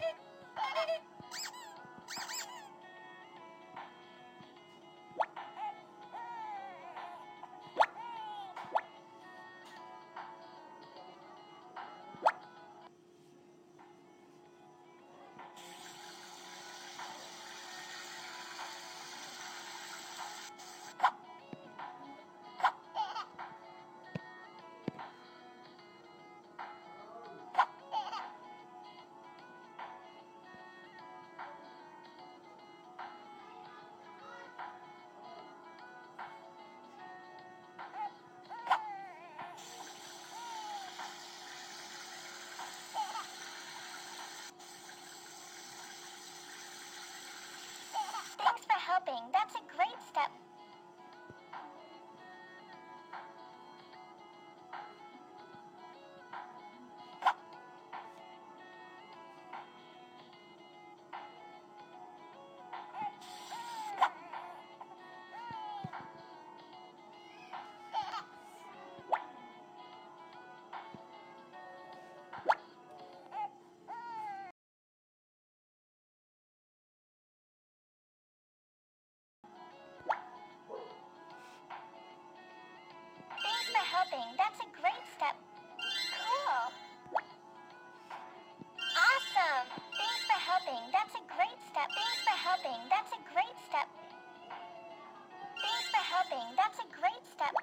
Thanks for helping. That's a great step. Helping. That's a great step. Thanks for helping. That's a great step. Thanks for helping. That's a great step.